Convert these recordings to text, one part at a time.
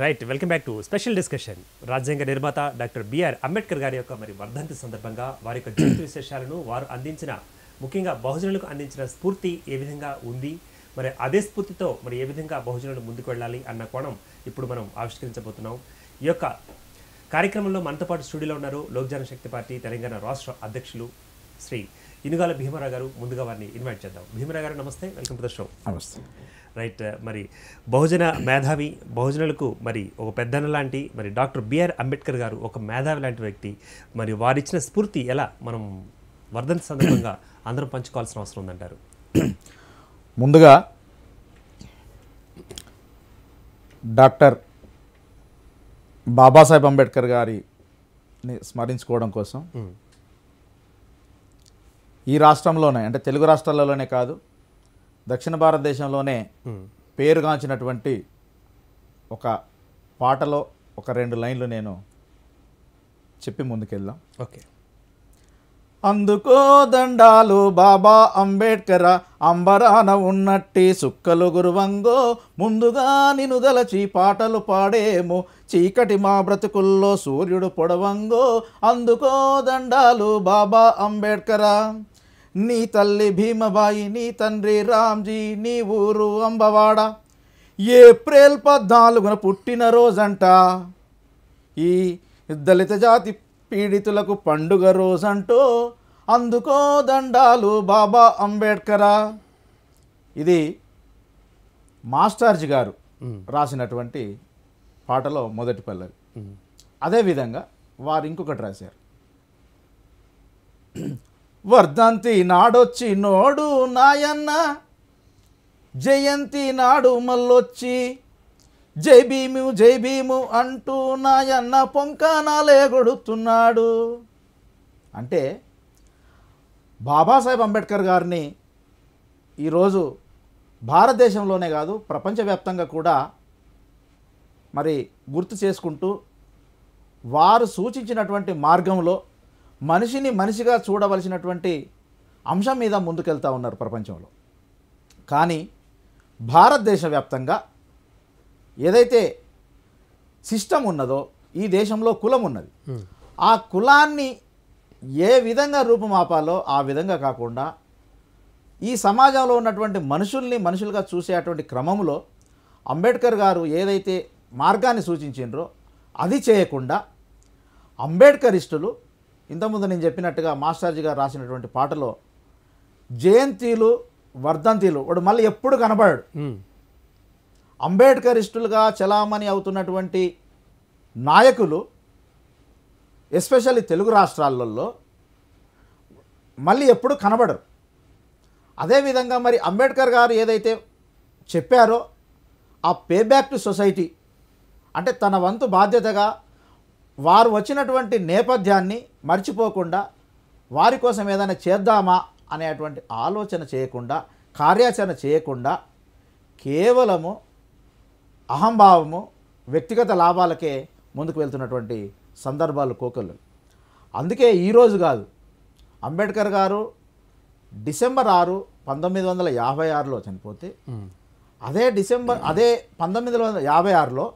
Right welcome back to special discussion రాజ్యాంగ నిర్మాత doctor BR Ambedkar గారి యొక్క మరి వర్ధంతి సందర్భంగా వారి యొక్క జీవిత విశేషాలను వారు అందించిన ముఖ్యంగా బహుజనులకు అందించిన స్ఫూర్తి ఏ విధంగా ఉంది? మరి అదే స్ఫూర్తితో మరి ఏ విధంగా బహుజనులు ముందుకు వెళ్ళాలి అన్న కోణం ఇప్పుడు మనం ఆవిష్కరించబోతున్నాం. ఈ యొక్క కార్యక్రమంలో మనతో పాటు స్టూడియోలో ఉన్నారు లోక్ జనశక్తి పార్టీ తెలంగాణ రాష్ట్ర అధ్యక్షులు శ్రీ ఇనుగాల భీమరావు గారు. ముందుగా వారిని ఇన్వైట్ చేద్దాం. భీమరావు గారు నమస్తే. Welcome to the show. నమస్తే. రైట్ మరి బహుజన మేధావి బహుజనులకు మరి ఒక పెద్దన లాంటి మరి డాక్టర్ బిఆర్ అంబేద్కర్ గారు ఒక మేధావి లాంటి వ్యక్తి. మరి వారిచ్చిన స్ఫూర్తి ఎలా మనం వర్ధంతి సందర్భంగా అందరం పంచుకోవాల్సిన అవసరం ఉందంటారు? ముందుగా డాక్టర్ బాబాసాహెబ్ అంబేద్కర్ గారిని స్మరించుకోవడం కోసం ఈ రాష్ట్రంలోనే అంటే తెలుగు రాష్ట్రాలలోనే కాదు దక్షిణ భారతదేశంలోనే పేరుగాంచినటువంటి ఒక పాటలో ఒక రెండు లైన్లు నేను చెప్పి ముందుకెళ్దాం. ఓకే. అందుకో దండాలు బాబా అంబేడ్కర అంబరాన ఉన్నట్టి సుక్కలు గురువంగో ముందుగా నినుదలచి పాటలు పాడేము. చీకటి మా బ్రతుకుల్లో సూర్యుడు పొడవంగో అందుకో దండాలు బాబా అంబేడ్కర. నీ తల్లి భీమబాయి నీ తండ్రి రామ్జీ నీ ఊరు అంబవాడ. ఏప్రిల్ పద్నాలుగున పుట్టిన రోజంట ఈ దళిత జాతి పీడితులకు పండుగ రోజంటూ అందుకో దండాలు బాబా అంబేడ్కరా. ఇది మాస్టార్జీ గారు రాసినటువంటి పాటలో మొదటి పల్లవి. అదేవిధంగా వారు ఇంకొకటి రాశారు. వర్ధంతి నాడొచ్చి నోడు నాయన్న. జయంతి నాడు మళ్ళొచ్చి జై భీము జై భీము అంటూ నాయన్న పొంకానాలే కొడుతున్నాడు అంటే బాబాసాహెబ్ అంబేద్కర్ గారిని ఈరోజు భారతదేశంలోనే కాదు ప్రపంచవ్యాప్తంగా కూడా మరి గుర్తు చేసుకుంటూ వారు సూచించినటువంటి మార్గంలో మనిషిని మనిషిగా చూడవలసినటువంటి అంశం మీద ముందుకెళ్తా ఉన్నారు ప్రపంచంలో. కానీ భారతదేశ వ్యాప్తంగా ఏదైతే సిస్టమ్ ఉన్నదో ఈ దేశంలో కులం ఉన్నది. ఆ కులాన్ని ఏ విధంగా రూపుమాపాలో ఆ విధంగా కాకుండా ఈ సమాజంలో ఉన్నటువంటి మనుషుల్ని మనుషులుగా చూసేటువంటి క్రమంలో అంబేద్కర్ గారు ఏదైతే మార్గాన్ని సూచించిండ్రో అది చేయకుండా అంబేద్కరిస్టులు ఇంతకుముందు నేను చెప్పినట్టుగా మాస్టర్జీ గారు రాసినటువంటి పాటలో జయంతిలు వర్ధంతిలు వాడు మళ్ళీ ఎప్పుడు కనబడాడు. అంబేద్కరిస్టులుగా చలామణి అవుతున్నటువంటి నాయకులు ఎస్పెషల్లీ తెలుగు రాష్ట్రాలలో మళ్ళీ ఎప్పుడు కనబడరు. అదేవిధంగా మరి అంబేద్కర్ గారు ఏదైతే చెప్పారో ఆ పే బ్యాక్ టు సొసైటీ అంటే తన వంతు బాధ్యతగా వారు వచ్చినటువంటి నేపథ్యాన్ని మర్చిపోకుండా వారి కోసం ఏదైనా చేద్దామా అనేటువంటి ఆలోచన చేయకుండా కార్యాచరణ చేయకుండా కేవలము అహంభావము వ్యక్తిగత లాభాలకే ముందుకు వెళ్తున్నటువంటి సందర్భాలు కోకలు అందుకే ఈరోజు కాదు అంబేద్కర్ గారు డిసెంబర్ ఆరు పంతొమ్మిది వందల యాభై ఆరులో చనిపోతే అదే డిసెంబర్ అదే పంతొమ్మిది వందల యాభై ఆరులో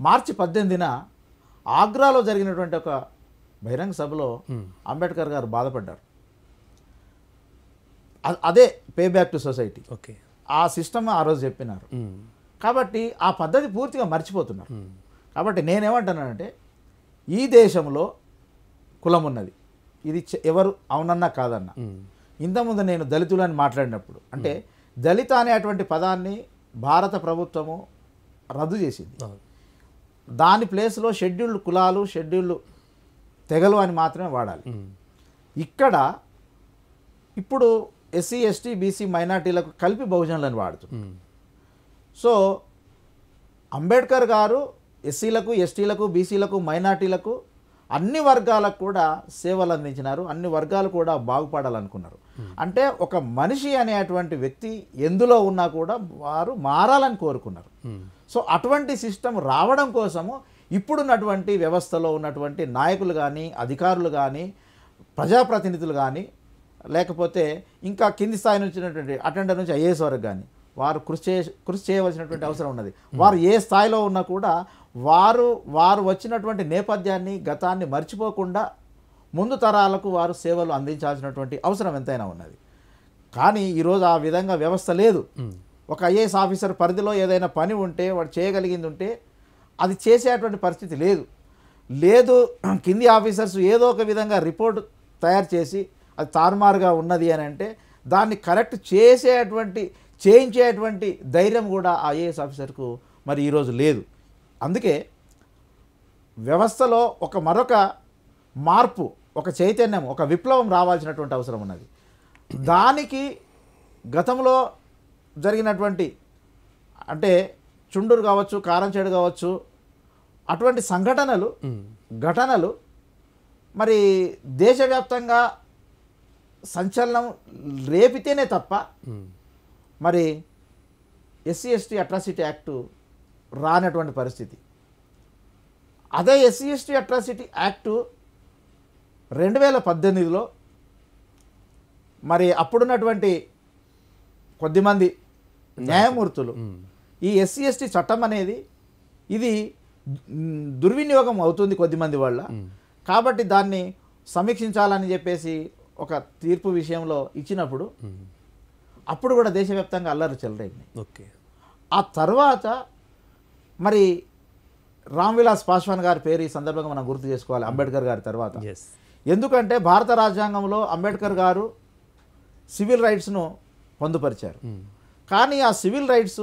మార్చి పద్దెనిమిదిన ఆగ్రాలో జరిగినటువంటి ఒక బహిరంగ సభలో అంబేద్కర్ గారు బాధపడ్డారు. అదే pay back to society. Okay. ఆ సిస్టమ్ ఆ రోజు చెప్పినారు. కాబట్టి ఆ పద్ధతి పూర్తిగా మర్చిపోతున్నారు. కాబట్టి నేనేమంటానంటే ఈ దేశంలో కులం ఉన్నది. ఇది ఎవరు అవునన్నా కాదన్నా. ఇంతకుముందు నేను దళితులని మాట్లాడినప్పుడు అంటే దళిత అనేటువంటి పదాన్ని భారత ప్రభుత్వము రద్దు చేసింది. దాని ప్లేస్లో షెడ్యూల్డ్ కులాలు షెడ్యూల్డ్ తెగలు అని మాత్రమే వాడాలి. ఇక్కడ ఇప్పుడు ఎస్సీ ఎస్టీ బీసీ మైనార్టీలకు కలిపి బహుజనులను వాడుతుంది. సో అంబేద్కర్ గారు ఎస్సీలకు ఎస్టీలకు బీసీలకు మైనార్టీలకు అన్ని వర్గాలకు కూడా సేవలు అందించినారు అన్ని వర్గాలు కూడా బాగుపడాలనుకున్నారు. అంటే ఒక మనిషి అనేటువంటి వ్యక్తి ఎందులో ఉన్నా కూడా వారు మారాలని కోరుకున్నారు. సో అటువంటి సిస్టమ్ రావడం కోసము ఇప్పుడున్నటువంటి వ్యవస్థలో ఉన్నటువంటి నాయకులు కానీ అధికారులు కానీ ప్రజాప్రతినిధులు కానీ లేకపోతే ఇంకా కింది స్థాయి నుంచి ఉన్నటువంటి అటెండర్ నుంచి ఐఏఎస్ వరకు కానీ వారు కృషి చే కృషి చేయవలసినటువంటి అవసరం ఉన్నది. వారు ఏ స్థాయిలో ఉన్నా కూడా వారు వారు వచ్చినటువంటి నేపథ్యాన్ని గతాన్ని మర్చిపోకుండా ముందు తరాలకు వారు సేవలు అందించాల్సినటువంటి అవసరం ఎంతైనా ఉన్నది. కానీ ఈరోజు ఆ విధంగా వ్యవస్థ లేదు. ఒక ఐఏఎస్ ఆఫీసర్ పరిధిలో ఏదైనా పని ఉంటే వాడు చేయగలిగింది ఉంటే అది చేసేటువంటి పరిస్థితి లేదు. లేదు కింది ఆఫీసర్స్ ఏదో ఒక విధంగా రిపోర్ట్ తయారు చేసి అది తారుమారుగా ఉన్నది అని అంటే దాన్ని కరెక్ట్ చేసేటువంటి చేయించేటువంటి ధైర్యం కూడా ఆ ఐఏఎస్ ఆఫీసర్కు మరి ఈరోజు లేదు. అందుకే వ్యవస్థలో ఒక మరొక మార్పు ఒక చైతన్యం ఒక విప్లవం రావాల్సినటువంటి అవసరం ఉన్నది. దానికి గతంలో జరిగినటువంటి అంటే చుండూరు కావచ్చు కారంచేడు కావచ్చు అటువంటి సంఘటనలు ఘటనలు మరి దేశవ్యాప్తంగా సంచలనం రేపితేనే తప్ప మరి ఎస్సీ ఎస్టీ అట్రాసిటీ యాక్టు రానటువంటి పరిస్థితి. అదే ఎస్సీ ఎస్టీ అట్రాసిటీ యాక్టు రెండు వేల పద్దెనిమిదిలో మరి అప్పుడున్నటువంటి కొద్దిమంది న్యాయమూర్తులు ఈ ఎస్సీ ఎస్టీ చట్టం అనేది ఇది దుర్వినియోగం అవుతుంది కొద్దిమంది వల్ల కాబట్టి దాన్ని సమీక్షించాలని చెప్పేసి ఒక తీర్పు విషయంలో ఇచ్చినప్పుడు అప్పుడు కూడా దేశవ్యాప్తంగా అల్లరి చెలరేగింది. ఓకే. ఆ తర్వాత మరి రామ్ విలాస్ పాస్వాన్ గారి పేరు ఈ సందర్భంగా మనం గుర్తు చేసుకోవాలి అంబేద్కర్ గారి తర్వాత. ఎందుకంటే భారత రాజ్యాంగంలో అంబేద్కర్ గారు సివిల్ రైట్స్ను పొందుపరిచారు. కానీ ఆ సివిల్ రైట్స్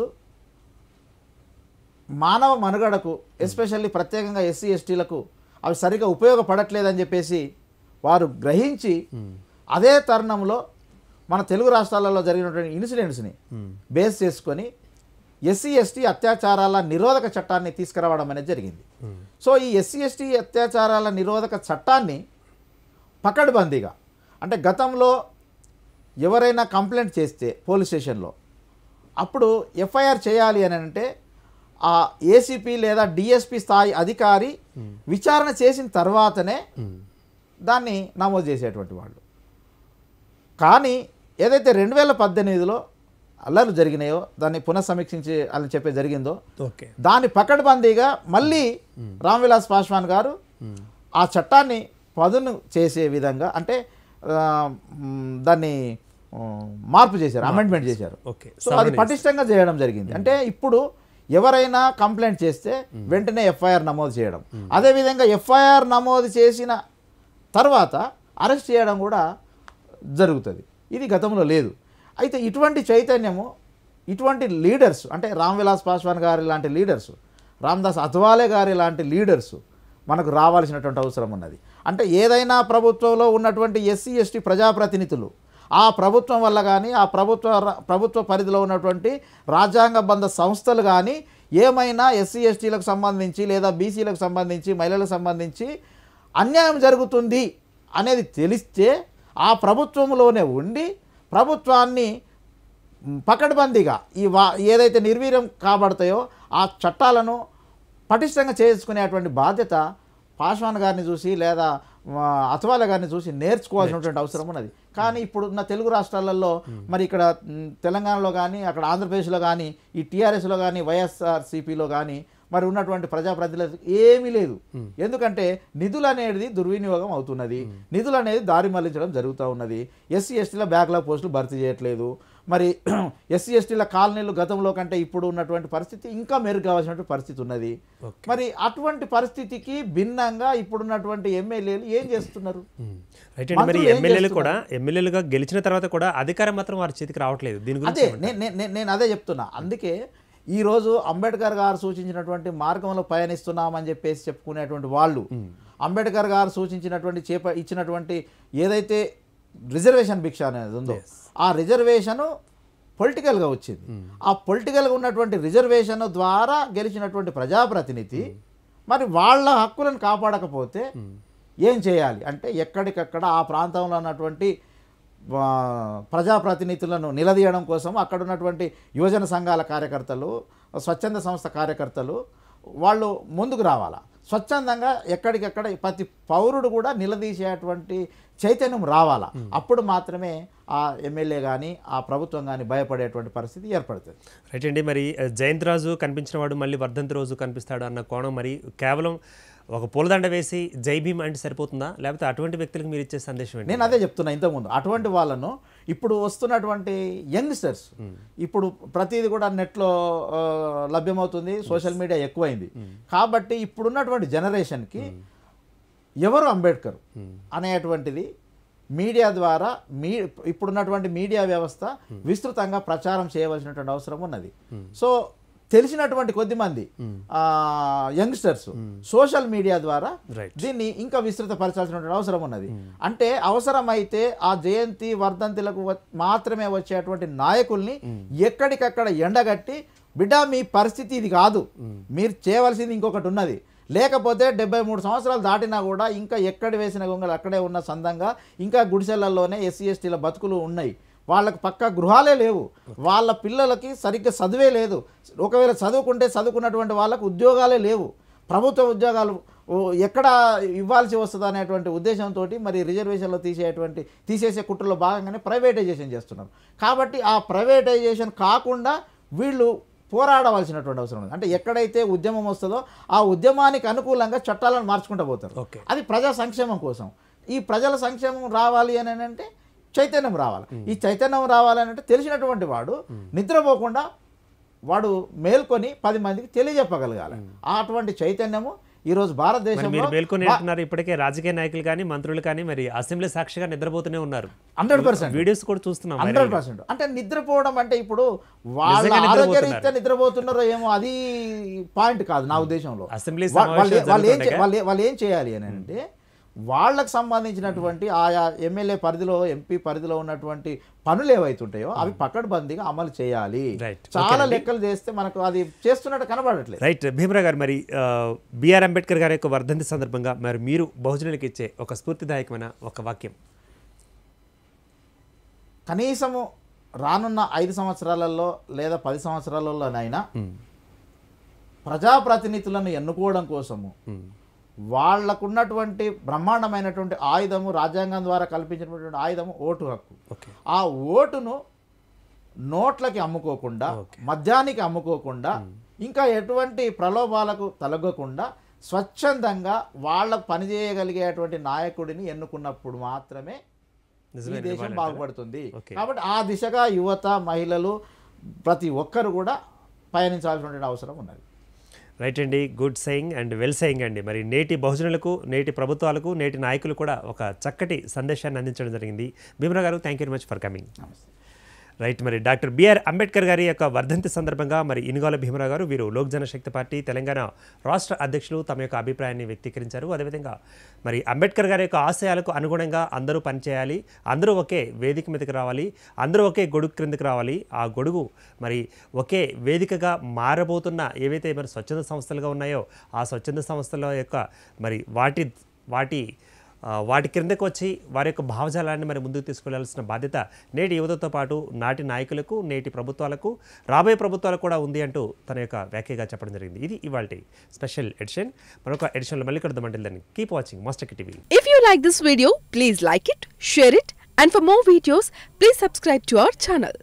మానవ మనుగడకు ఎస్పెషల్లీ ప్రత్యేకంగా ఎస్సీ ఎస్టీలకు అవి సరిగా ఉపయోగపడట్లేదని చెప్పేసి వారు గ్రహించి అదే తరుణంలో మన తెలుగు రాష్ట్రాలలో జరిగినటువంటి ఇన్సిడెంట్స్ని బేస్ చేసుకొని ఎస్సీ ఎస్టీ అత్యాచారాల నిరోధక చట్టాన్ని తీసుకురావడం అనేది జరిగింది. సో ఈ ఎస్సీ ఎస్టీ అత్యాచారాల నిరోధక చట్టాన్ని పకడ్బందీగా అంటే గతంలో ఎవరైనా కంప్లైంట్ చేస్తే పోలీస్ స్టేషన్లో అప్పుడు ఎఫ్ఐఆర్ చేయాలి అని అంటే ఆ ఏసీపీ లేదా డిఎస్పి స్థాయి అధికారి విచారణ చేసిన తర్వాతనే దాన్ని నమోదు చేసేటువంటి వాళ్ళు. కానీ ఏదైతే రెండు వేల పద్దెనిమిదిలో అల్లర్లు జరిగినాయో దాన్ని పునఃసమీక్షించి అని చెప్పే జరిగిందో ఓకే. దాని పకడ్బందీగా మళ్ళీ రామ్ విలాస్ పాస్వాన్ గారు ఆ చట్టాన్ని పదును చేసే విధంగా అంటే దాన్ని మార్పు చేశారు అమెండ్మెంట్ చేశారు. ఓకే. సో అది పటిష్టంగా చేయడం జరిగింది. అంటే ఇప్పుడు ఎవరైనా కంప్లైంట్ చేస్తే వెంటనే ఎఫ్ఐఆర్ నమోదు చేయడం. అదేవిధంగా ఎఫ్ఐఆర్ నమోదు చేసిన తర్వాత అరెస్ట్ చేయడం కూడా జరుగుతుంది. ఇది గతంలో లేదు. అయితే ఇటువంటి చైతన్యము ఇటువంటి లీడర్స్ అంటే రామ్ విలాస్ పాస్వాన్ గారి లాంటి లీడర్స్ రామ్దాస్ అథవాలే గారి లాంటి లీడర్స్ మనకు రావాల్సినటువంటి అవసరం ఉన్నది. అంటే ఏదైనా ప్రభుత్వంలో ఉన్నటువంటి ఎస్సీ ఎస్టీ ప్రజాప్రతినిధులు ఆ ప్రభుత్వం వల్ల కానీ ఆ ప్రభుత్వ ప్రభుత్వ పరిధిలో ఉన్నటువంటి రాజ్యాంగబంధ సంస్థలు కానీ ఏమైనా ఎస్సీ ఎస్టీలకు సంబంధించి లేదా బీసీలకు సంబంధించి మహిళలకు సంబంధించి అన్యాయం జరుగుతుంది అనేది తెలిస్తే ఆ ప్రభుత్వంలోనే ఉండి ప్రభుత్వాన్ని పకడ్బందీగా ఈ వా ఏదైతే నిర్వీర్యం కాబడతాయో ఆ చట్టాలను పటిష్టంగా చేసుకునేటువంటి బాధ్యత పాస్వాన్ గారిని చూసి లేదా ఆ, అథవాల గారిని చూసి నేర్చుకోవాల్సినటువంటి అవసరం ఉన్నది. కానీ ఇప్పుడు ఉన్న తెలుగు రాష్ట్రాలలో మరి ఇక్కడ తెలంగాణలో కానీ అక్కడ ఆంధ్రప్రదేశ్లో కానీ ఈ టీఆర్ఎస్లో కానీ వైఎస్ఆర్సీపీలో కానీ మరి ఉన్నటువంటి ప్రజాప్రతినిధులకు ఏమీ లేదు. ఎందుకంటే నిధులు అనేది దుర్వినియోగం అవుతున్నది. నిధులు అనేది దారి మళ్ళించడం జరుగుతూ ఉన్నది. ఎస్సీ ఎస్టీల బ్యాక్లాగ్ పోస్టులు భర్తీ చేయట్లేదు. మరి ఎస్సీ ఎస్టీల కాలనీలు గతంలో కంటే ఇప్పుడు ఉన్నటువంటి పరిస్థితి ఇంకా మెరుగు కావాల్సినటువంటి పరిస్థితి ఉన్నది. మరి అటువంటి పరిస్థితికి భిన్నంగా ఇప్పుడున్నటువంటి ఎమ్మెల్యేలు ఏం చేస్తున్నారు? మరి ఎమ్మెల్యేలు? కూడా ఎమ్మెల్యేలుగా గెలిచిన తర్వాత కూడా అధికారం మాత్రం వారి చేతికి రావట్లేదు. దీని గురించి నేను అదే చెప్తున్నా. అందుకే ఈరోజు అంబేద్కర్ గారు సూచించినటువంటి మార్గంలో పయనిస్తున్నామని చెప్పేసి చెప్పుకునేటువంటి వాళ్ళు అంబేద్కర్ గారు సూచించినటువంటి చేప ఇచ్చినటువంటి ఏదైతే రిజర్వేషన్ భిక్ష అనేది ఉందో ఆ రిజర్వేషను పొలిటికల్గా వచ్చింది. ఆ పొలిటికల్గా ఉన్నటువంటి రిజర్వేషన్ ద్వారా గెలిచినటువంటి ప్రజాప్రతినిధి మరి వాళ్ళ హక్కులను కాపాడకపోతే ఏం చేయాలి? అంటే ఎక్కడికక్కడ ఆ ప్రాంతంలో ఉన్నటువంటి ప్రజాప్రతినిధులను నిలదీయడం కోసం అక్కడ ఉన్నటువంటి యువజన సంఘాల కార్యకర్తలు స్వచ్ఛంద సంస్థ కార్యకర్తలు వాళ్ళు ముందుకు రావాలా? స్వచ్ఛందంగా ఎక్కడికెక్కడ ప్రతి పౌరుడు కూడా నిలదీసేటువంటి చైతన్యం రావాలా? అప్పుడు మాత్రమే ఆ ఎమ్మెల్యే కానీ ఆ ప్రభుత్వం కానీ భయపడేటువంటి పరిస్థితి ఏర్పడుతుంది. రైట్ అండి మరి ఆ, జయంత్ రాజు కనిపించిన వాడు మళ్ళీ వర్ధంతి రోజు కనిపిస్తాడు అన్న కోణం మరి కేవలం ఒక పూలదండ వేసి జై భీమ్ అంటే సరిపోతుందా? లేకపోతే అటువంటి వ్యక్తులకు మీరు ఇచ్చే సందేశం ఏంటి? నేను అదే చెప్తున్నా ఇంతకుముందు. అటువంటి వాళ్ళను ఇప్పుడు వస్తున్నటువంటి యంగ్స్టర్స్ ఇప్పుడు ప్రతిదీ కూడా నెట్లో లభ్యమవుతుంది సోషల్ మీడియా ఎక్కువైంది. కాబట్టి ఇప్పుడున్నటువంటి జనరేషన్కి ఎవరు అంబేద్కర్ అనేటువంటిది మీడియా ద్వారా మీ ఇప్పుడున్నటువంటి మీడియా వ్యవస్థ విస్తృతంగా ప్రచారం చేయవలసినటువంటి అవసరం ఉన్నది. సో తెలిసినటువంటి కొద్దిమంది యంగ్స్టర్స్ సోషల్ మీడియా ద్వారా. దీన్ని ఇంకా విస్తృతపరచాల్సినటువంటి అవసరం ఉన్నది. అంటే అవసరమైతే ఆ జయంతి వర్ధంతులకు మాత్రమే వచ్చేటువంటి నాయకుల్ని ఎక్కడికక్కడ ఎండగట్టి బిడ్డ మీ పరిస్థితి ఇది కాదు. మీరు చేయవలసింది ఇంకొకటి ఉన్నది. లేకపోతే డెబ్బై మూడు సంవత్సరాలు దాటినా కూడా ఇంకా ఎక్కడ వేసిన గొంగలు అక్కడే ఉన్న సందంగా ఇంకా గుడిసెలల్లోనే ఎస్సీ ఎస్టీల బతుకులు ఉన్నాయి. వాళ్ళకి పక్క గృహాలే లేవు. వాళ్ళ పిల్లలకి సరిగ్గా చదువే లేదు. ఒకవేళ చదువుకుంటే చదువుకున్నటువంటి వాళ్ళకు ఉద్యోగాలే లేవు. ప్రభుత్వ ఉద్యోగాలు ఎక్కడ ఇవ్వాల్సి వస్తుంది అనేటువంటి ఉద్దేశంతో మరి రిజర్వేషన్లో తీసేటువంటి తీసేసే కుట్రలో భాగంగానే ప్రైవేటైజేషన్ చేస్తున్నారు. కాబట్టి ఆ ప్రైవేటైజేషన్ కాకుండా వీళ్ళు పోరాడవలసినటువంటి అవసరం ఉంది. అంటే ఎక్కడైతే ఉద్యమం వస్తుందో ఆ ఉద్యమానికి అనుకూలంగా చట్టాలను మార్చుకుంటూ పోతారు. ఓకే. అది ప్రజా సంక్షేమం కోసం. ఈ ప్రజల సంక్షేమం రావాలి అని అంటే చైతన్యం రావాలి. ఈ చైతన్యం రావాలని అంటే తెలిసినటువంటి వాడు నిద్రపోకుండా వాడు మేల్కొని పది మందికి తెలియజెప్పగలగాలి. అటువంటి చైతన్యము ఈరోజు భారతదేశంలో మీరు మేల్కొని ఇప్పటికే రాజకీయ నాయకులు కానీ మంత్రులు కానీ మరి అసెంబ్లీ సాక్షిగా నిద్రపోతూనే ఉన్నారు. Hundred percent. వీడియోస్ కూడా చూస్తున్నాం హండ్రెడ్. పర్సెంట్. అంటే నిద్రపోవడం అంటే ఇప్పుడు వాళ్ళ ఆరోగ్యరీత్యా నిద్రపోతున్నారో ఏమో అది పాయింట్ కాదు నా ఉద్దేశంలో. అసెంబ్లీ వాళ్ళు ఏం చేయాలి అని అంటే వాళ్ళకు సంబంధించినటువంటి ఆయా ఎమ్మెల్యే పరిధిలో ఎంపీ పరిధిలో ఉన్నటువంటి పనులు ఏవైతుంటాయో అవి పకడ్బందీగా అమలు చేయాలి. చాలా లెక్కలు చేస్తే మనకు అది చేస్తున్నట్టు కనబడట్లేదు. రైట్ భీమరావు గారు మరి బిఆర్ అంబేద్కర్ గారి యొక్క వర్ధంతి సందర్భంగా మరి మీరు బహుజనులకు ఇచ్చే ఒక స్ఫూర్తిదాయకమైన ఒక వాక్యం. కనీసము రానున్న ఐదు సంవత్సరాలలో లేదా పది సంవత్సరాలలోనైనా ప్రజాప్రతినిధులను ఎన్నుకోవడం కోసము వాళ్ళకున్నటువంటి బ్రహ్మాండమైనటువంటి ఆయుధము రాజ్యాంగం ద్వారా కల్పించినటువంటి ఆయుధము ఓటు హక్కు. ఆ ఓటును నోట్లకి అమ్ముకోకుండా మద్యానికి అమ్ముకోకుండా ఇంకా ఎటువంటి ప్రలోభాలకు తలగకుండా స్వచ్ఛందంగా వాళ్ళకు పనిచేయగలిగేటువంటి నాయకుడిని ఎన్నుకున్నప్పుడు మాత్రమే దేశం బాగుపడుతుంది. కాబట్టి ఆ దిశగా యువత మహిళలు ప్రతి ఒక్కరు కూడా పయనించాల్సినటువంటి అవసరం ఉన్నది. రైట్ అండి good saying and well saying అండి. మరి నేటి బహుజనులకు నేటి ప్రభుత్వాలకు నేటి నాయకులు కూడా ఒక చక్కటి సందేశాన్ని అందించడం జరిగింది. భీమరా గారు thank you very much for coming నమస్తే. రైట్ మరి డాక్టర్ బిఆర్ అంబేద్కర్ గారి యొక్క వర్ధంతి సందర్భంగా మరి ఇనుగాల భీమరావు గారు వీరు లోక్ జనశక్తి పార్టీ తెలంగాణ రాష్ట్ర అధ్యక్షులు తమ యొక్క అభిప్రాయాన్ని వ్యక్తీకరించారు. అదేవిధంగా మరి అంబేద్కర్ గారి యొక్క ఆశయాలకు అనుగుణంగా అందరూ పనిచేయాలి అందరూ ఒకే వేదిక మీదకి రావాలి అందరూ ఒకే గొడుగు క్రిందకి రావాలి. ఆ గొడుగు మరి ఒకే వేదికగా మారబోతున్న ఏవైతే మరి స్వచ్ఛంద సంస్థలుగా ఉన్నాయో ఆ స్వచ్ఛంద సంస్థల యొక్క మరి వాటి వాటి వాటి క్రిందకు వచ్చి వారి యొక్క భావజాలాన్ని మరి ముందుకు తీసుకెళ్ళాల్సిన బాధ్యత నేటి యువతతో పాటు నాటి నాయకులకు నేటి ప్రభుత్వాలకు రాబోయే ప్రభుత్వాలకు కూడా ఉంది అంటూ తన యొక్క వ్యాఖ్యగా చెప్పడం జరిగింది. ఇది ఇవాళ స్పెషల్ ఎడిషన్. మరొక ఎడిషన్లో మళ్ళీ కలుద్దామంటే దాన్ని keep watching Master TV. If you like this video please like it share it and for more videos please subscribe to our channel